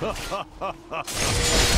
哈哈哈哈哈